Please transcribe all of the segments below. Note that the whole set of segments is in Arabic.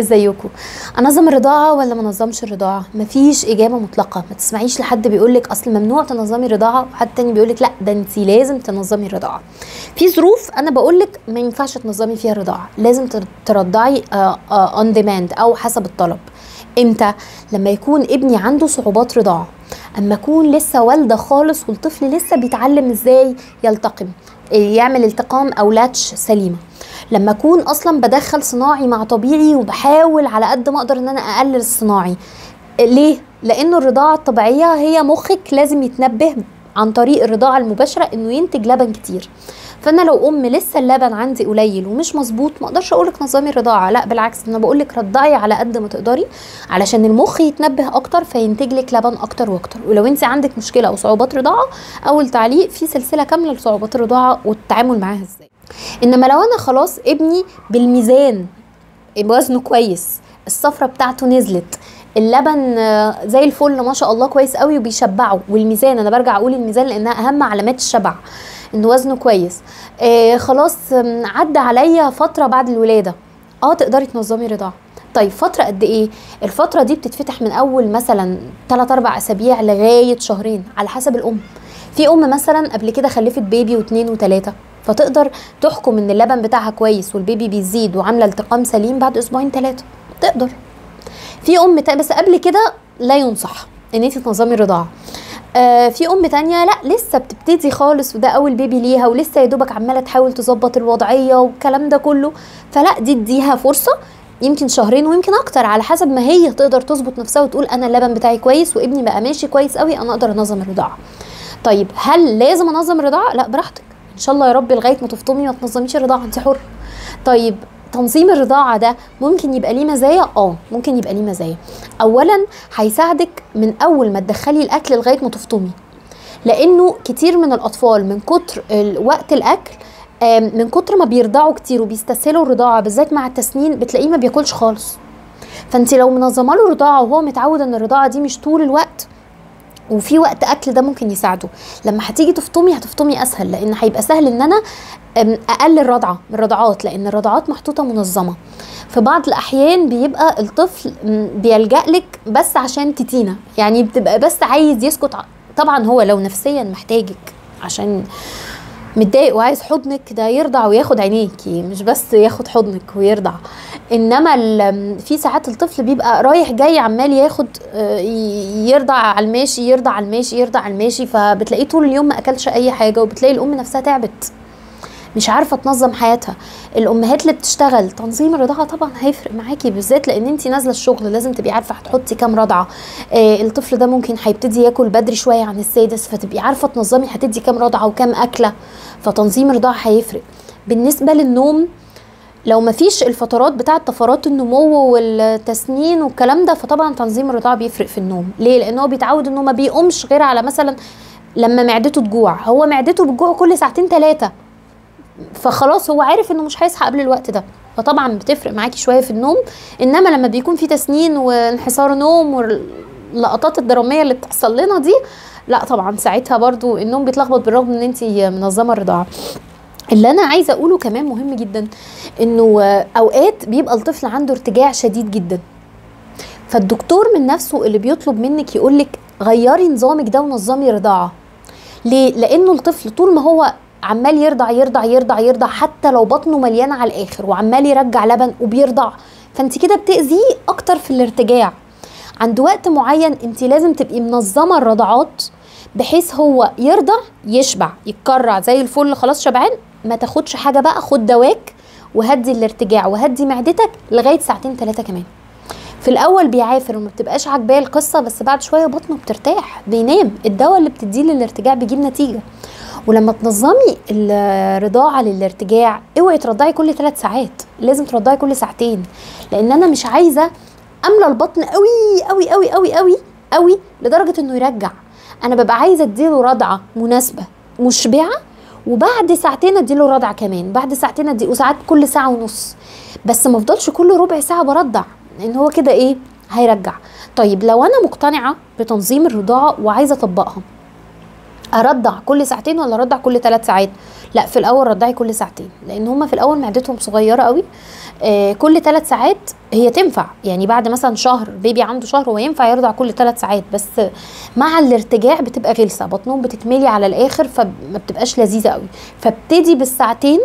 ازيكم؟ انظم الرضاعة ولا ما انظمش الرضاعة؟ مفيش إجابة مطلقة. ما تسمعيش لحد بيقولك أصل ممنوع تنظمي الرضاعة وحد تاني بيقولك لا ده انت لازم تنظمي الرضاعة. في ظروف أنا بقولك ما ينفعش تنظمي فيها الرضاعة. لازم تر- ترضعي on demand أو حسب الطلب. إمتى؟ لما يكون ابني عنده صعوبات رضاعة. أما أكون لسه والدة خالص والطفل لسه بيتعلم إزاي يلتقم؟ يعمل التقام أو latch سليمة. لما أكون أصلا بدخل صناعي مع طبيعي وبحاول على قد ما أقدر إن أنا أقلل الصناعي. ليه؟ لأنه الرضاعة الطبيعية هي مخك لازم يتنبه عن طريق الرضاعة المباشرة إنه ينتج لبن كتير. فأنا لو أم لسه اللبن عندي قليل ومش مظبوط ما أقدرش أقول لك نظامي الرضاعة. لا بالعكس أنا بقول لك رضعي على قد ما تقدري علشان المخ يتنبه أكتر فينتج لك لبن أكتر وأكتر. ولو أنت عندك مشكلة أو صعوبات رضاعة أول تعليق في سلسلة كاملة لصعوبات الرضاعة والتعامل معاها إزاي. إنما لو أنا خلاص ابني بالميزان وزنه كويس الصفرة بتاعته نزلت اللبن آه، زي الفل ما شاء الله كويس قوي وبيشبعه والميزان أنا برجع أقول الميزان لأنها أهم علامات الشبع إن وزنه كويس آه خلاص عدى عليا فترة بعد الولادة آه تقدري تنظمي رضاعة طيب فترة قد إيه؟ الفترة دي بتتفتح من أول مثلا 3 4 أسابيع لغاية شهرين على حسب الأم. في أم مثلا قبل كده خلفت بيبي واثنين وثلاثة فتقدر تحكم إن اللبن بتاعها كويس والبيبي بيزيد وعاملة التقام سليم بعد أسبوعين ثلاثة. تقدر. في أم بس قبل كده لا ينصح إن انت تنظمي الرضاعة. آه في أم تانية لا لسه بتبتدي خالص وده أول بيبي ليها ولسه يا دوبك عمالة تحاول تظبط الوضعية والكلام ده كله. فلا دي اديها فرصة يمكن شهرين ويمكن أكتر على حسب ما هي تقدر تظبط نفسها وتقول أنا اللبن بتاعي كويس وابني بقى ماشي كويس قوي أنا أقدر أنظم الرضاعة. طيب هل لازم أنظم الرضاعة؟ لا براحتك. إن شاء الله يا رب لغاية ما تفطمي ما تنظميش الرضاعة انت حرة. طيب تنظيم الرضاعة ده ممكن يبقى ليه مزايا؟ آه ممكن يبقى ليه مزايا. أولا هيساعدك من أول ما تدخلي الأكل لغاية ما تفطمي. لأنه كتير من الأطفال من كتر وقت الأكل آم، من كتر ما بيرضعوا كتير وبيستسهلوا الرضاعة بالذات مع التسنين بتلاقيه ما بياكلش خالص. فأنت لو منظمة له رضاعه وهو متعود إن الرضاعة دي مش طول الوقت وفي وقت أكل ده ممكن يساعده. لما هتيجي تفطمي هتفطمي أسهل لأن هيبقى سهل إن أنا أقلل رضعه من الرضعات لأن الرضعات محطوطة منظمة. في بعض الأحيان بيبقى الطفل بيلجأ لك بس عشان تتينة. يعني بتبقى بس عايز يسكت طبعا هو لو نفسيا محتاجك عشان متضايق وعايز حضنك ده يرضع وياخد عينيكي مش بس ياخد حضنك ويرضع. إنما في ساعات الطفل بيبقى رايح جاي عمال ياخد آه، يرضع على الماشي يرضع على الماشي يرضع على الماشي فبتلاقيه طول اليوم ما أكلش أي حاجة وبتلاقي الأم نفسها تعبت. مش عارفة تنظم حياتها. الأمهات اللي بتشتغل تنظيم الرضاعة طبعا هيفرق معاكي بالذات لأن انت نازلة الشغل لازم تبقي عارفة هتحطي كام رضعة. آه الطفل ده ممكن هيبتدي ياكل بدري شوية عن السادس فتبقي عارفة تنظمي هتدي كام رضعة وكام أكلة. فتنظيم الرضاعة هيفرق. بالنسبة للنوم لو مفيش الفترات بتاعة طفرات النمو والتسنين والكلام ده فطبعا تنظيم الرضاعة بيفرق في النوم. ليه؟ لأن هو بيتعود إنه ما بيقومش غير على مثلا لما معدته تجوع. هو معدته بتجوع كل ساعتين ثلاثة فخلاص هو عارف إنه مش هيصحى قبل الوقت ده. فطبعا بتفرق معاكي شوية في النوم إنما لما بيكون في تسنين وانحسار نوم واللقطات الدرامية اللي بتحصل لنا دي لا طبعا ساعتها برضو النوم بيتلخبط بالرغم إن انت منظمة الرضاعة. اللي أنا عايزة أقوله كمان مهم جدا إنه أوقات بيبقى الطفل عنده ارتجاع شديد جدا. فالدكتور من نفسه اللي بيطلب منك يقولك غيري نظامك ده ونظمي رضاعة. ليه؟ لأنه الطفل طول ما هو عمال يرضع يرضع يرضع يرضع حتى لو بطنه مليانة على الآخر وعمال يرجع لبن وبيرضع. فأنت كده بتأذيه أكتر في الارتجاع. عند وقت معين أنت لازم تبقي منظمة الرضعات بحيث هو يرضع يشبع يتكرع زي الفل. خلاص شبعان ما تاخدش حاجة بقى خد دواك وهدي الارتجاع وهدي معدتك لغاية ساعتين ثلاثة كمان. في الأول بيعافر وما بتبقاش عاجباه القصة بس بعد شوية بطنه بترتاح بينام. الدواء اللي بتديه للارتجاع بيجيب نتيجة. ولما تنظمي الرضاعة للارتجاع اوعي ترضعي كل ثلاث ساعات. لازم ترضعي كل ساعتين. لأن أنا مش عايزة أملى البطن قوي قوي قوي قوي قوي قوي لدرجة إنه يرجع. أنا ببقى عايزة أديله رضعة مناسبة مشبعة وبعد ساعتين أديله رضعة كمان بعد ساعتين ادي وساعات كل ساعة ونص. بس ما أفضلش كل ربع ساعة برضع. لأن هو كده إيه؟ هيرجع. طيب لو أنا مقتنعة بتنظيم الرضاعة وعايزة اطبقها ارضع كل ساعتين ولا ارضع كل ثلاث ساعات؟ لا في الأول رضعي كل ساعتين لأن هما في الأول معدتهم صغيرة قوي. آه كل ثلاث ساعات هي تنفع. يعني بعد مثلا شهر بيبي عنده شهر هو ينفع يرضع كل ثلاث ساعات بس مع الارتجاع بتبقى غلسة بطنهم بتتملي على الآخر فما بتبقاش لذيذة قوي. فابتدي بالساعتين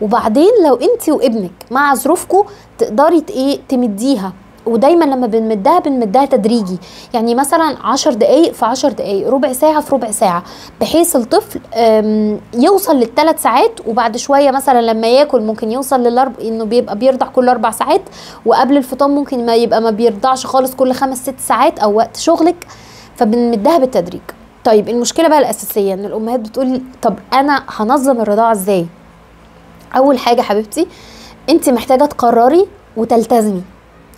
وبعدين لو انت وابنك مع ظروفكم تقدري إيه تمديها. ودايما لما بنمدها بنمدها تدريجي. يعني مثلا عشر دقايق في عشر دقايق ربع ساعة في ربع ساعة بحيث الطفل يوصل للثلاث ساعات وبعد شوية مثلا لما ياكل ممكن يوصل للأرب إنه بيبقى بيرضع كل أربع ساعات وقبل الفطار ممكن ما يبقى ما بيرضعش خالص كل خمس ست ساعات أو وقت شغلك فبنمدها بالتدريج. طيب المشكلة بقى الأساسية إن الأمهات بتقول طب أنا هنظم الرضاعة إزاي؟ أول حاجة حبيبتي أنت محتاجة تقرري وتلتزمي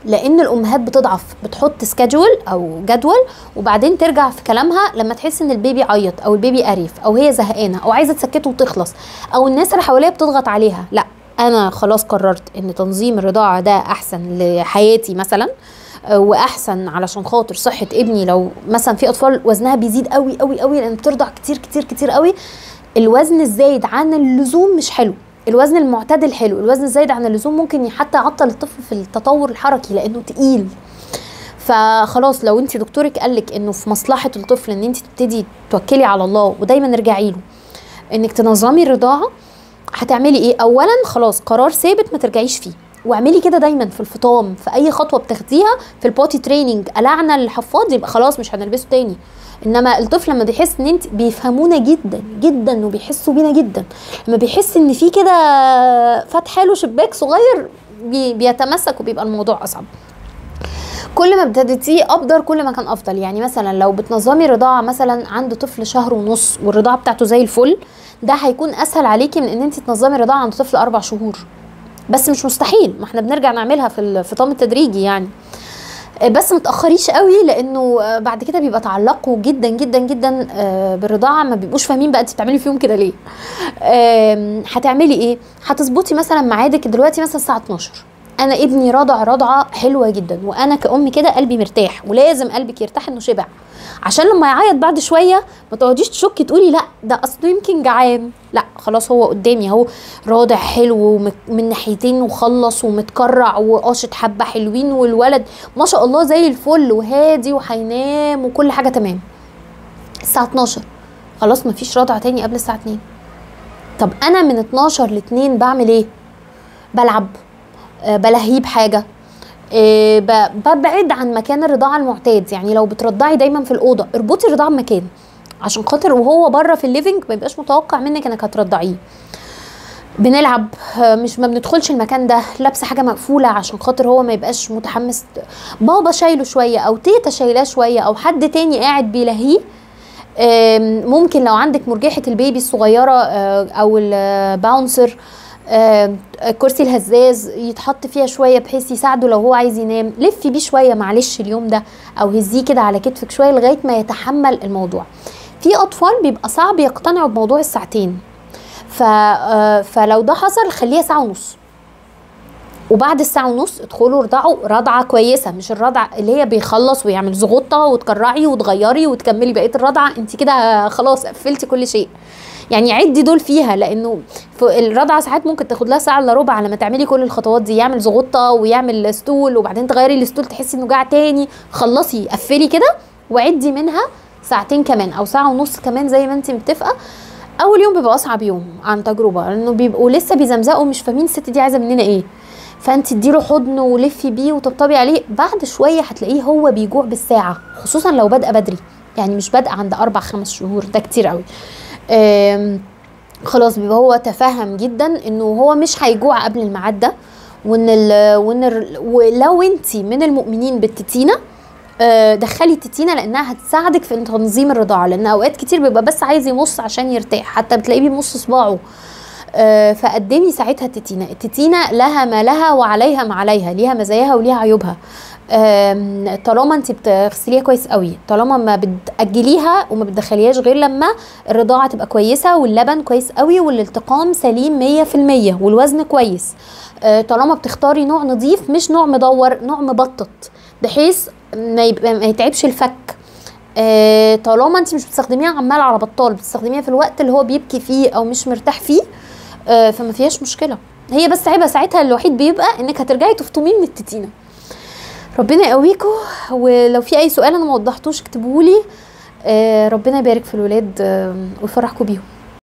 لأن الأمهات بتضعف بتحط سكادجول أو جدول وبعدين ترجع في كلامها لما تحس إن البيبي عيط أو البيبي قريف أو هي زهقانة أو عايزة تسكته وتخلص أو الناس اللي حواليها بتضغط عليها. لأ أنا خلاص قررت إن تنظيم الرضاعة ده أحسن لحياتي مثلا وأحسن علشان خاطر صحة ابني. لو مثلا في أطفال وزنها بيزيد قوي قوي قوي لأن بترضع كتير كتير كتير قوي الوزن الزايد عن اللزوم مش حلو. الوزن المعتدل حلو الوزن الزايد عن اللزوم ممكن حتى يعطل الطفل في التطور الحركي لأنه تقيل. فخلاص لو انت دكتورك قالك إنه في مصلحة الطفل إن انت تبتدي توكلي على الله ودايما ارجعي له إنك تنظمي الرضاعة هتعملي إيه؟ اولا خلاص قرار ثابت ما ترجعيش فيه. واعملي كده دايما في الفطام في أي خطوة بتاخديها في ال potty training قلعنا الحفاض يبقى خلاص مش هنلبسه تاني. إنما الطفل لما بيحس إن أنت بيفهمونا جدا جدا وبيحسوا بينا جدا. لما بيحس إن في كده فتحه له شباك صغير بي بيتمسك وبيبقى الموضوع أصعب. كل ما ابتديتيه أبدر كل ما كان أفضل. يعني مثلا لو بتنظمي رضاعة مثلا عند طفل شهر ونص والرضاعة بتاعته زي الفل ده هيكون أسهل عليكي من إن أنت تنظمي رضاعة عند طفل أربع شهور. بس مش مستحيل ما إحنا بنرجع نعملها في الفطام التدريجي يعني. بس متاخريش قوي لأنه بعد كده بيبقى تعلقوا جدا جدا جدا بالرضاعة ما بيبقوش فاهمين بقى انت بتعملي فيهم كده ليه. هتعملي إيه؟ هتظبطي مثلا ميعادك دلوقتي مثلا الساعة 12 أنا ابني رضع رضعة حلوة جدا وأنا كأم كده قلبي مرتاح ولازم قلبك يرتاح إنه شبع. عشان لما يعيط بعد شوية ما تقعديش تشكي تقولي لأ ده أصله يمكن جعان. لأ خلاص هو قدامي أهو راضع حلو من ناحيتين وخلص ومتكرع وقاشط حبة حلوين والولد ما شاء الله زي الفل وهادي وهينام وكل حاجة تمام. الساعة 12 خلاص مفيش رضع تاني قبل الساعة 2 طب أنا من 12 ل 2 بعمل إيه؟ بلعب. بلهيه بحاجه أه ببعد عن مكان الرضاعة المعتاد. يعني لو بترضعي دايما في الأوضة اربطي الرضاعة بمكان عشان خاطر وهو بره في الليفنج ما يبقاش متوقع منك إنك هترضعيه. بنلعب مش ما بندخلش المكان ده لابسه حاجة مقفولة عشان خاطر هو ما يبقاش متحمس. بابا شايله شوية أو تيتا شايلاه شوية أو حد تاني قاعد بيلهيه. ممكن لو عندك مرجحة ال baby الصغيرة أو ال bouncer كرسي الهزاز يتحط فيها شوية بحيث يساعده لو هو عايز ينام. لفي بيه شوية معلش اليوم ده أو هزيه كده على كتفك شوية لغاية ما يتحمل الموضوع. في أطفال بيبقى صعب يقتنعوا بموضوع الساعتين. ف فلو ده حصل خليها ساعة ونص. وبعد الساعة ونص ادخلوا ارضعوا رضعة كويسة مش الرضعة اللي هي بيخلص ويعمل زغطة وتكرعي وتغيري وتكملي بقية الرضعة. انت كده خلاص قفلتي كل شيء. يعني عدي دول فيها لأنه الرضعة ساعات ممكن تاخد لها ساعة إلا ربع لما تعملي كل الخطوات دي يعمل زغطة ويعمل stool وبعدين تغيري ال stool تحسي إنه جاع تاني. خلصي قفلي كده وعدي منها ساعتين كمان أو ساعة ونص كمان زي ما أنت متفقة. أول يوم بيبقى أصعب يوم عن تجربة لأنه بيبقوا لسه بيزمزقوا مش فاهمين الست دي عايزة مننا إيه. فأنت اديله حضن ولفي بيه وطبطبي عليه بعد شوية هتلاقيه هو بيجوع بالساعة خصوصا لو بادئه بدري. يعني مش بادئه عند أربع خمس شهور ده كتير قوي خلاص بيبقى هو تفهم جدا إنه هو مش هيجوع قبل الميعاد ده وإن ال وإن ال ولو أنت من المؤمنين بالتتينة دخلي التتينة لأنها هتساعدك في تنظيم الرضاعة لأن أوقات كتير بيبقى بس عايز يمص عشان يرتاح حتى بتلاقيه بيمص صباعه. فقدمي ساعتها التتينة. التتينة لها ما لها وعليها ما عليها ليها مزاياها وليها عيوبها. طالما انت بتغسليها كويس قوي طالما ما بتأجليها وما بتدخليهاش غير لما الرضاعة تبقى كويسة واللبن كويس قوي والالتقام سليم 100% والوزن كويس. آه، طالما بتختاري نوع نظيف مش نوع مدور نوع مبطط بحيث ما, يبقى ما يتعبش الفك. آه، طالما انت مش بتستخدميها عمال على بطال بتستخدميها في الوقت اللي هو بيبكي فيه أو مش مرتاح فيه آه، فما فيهاش مشكلة. هي بس عيبها ساعتها الوحيد بيبقى إنك هترجعي تفطميه من التتينة. ربنا يقويكم ولو في أي سؤال أنا ما وضحتوش اكتبولي آه، ربنا يبارك في الولاد آه، ويفرحكم بيهم.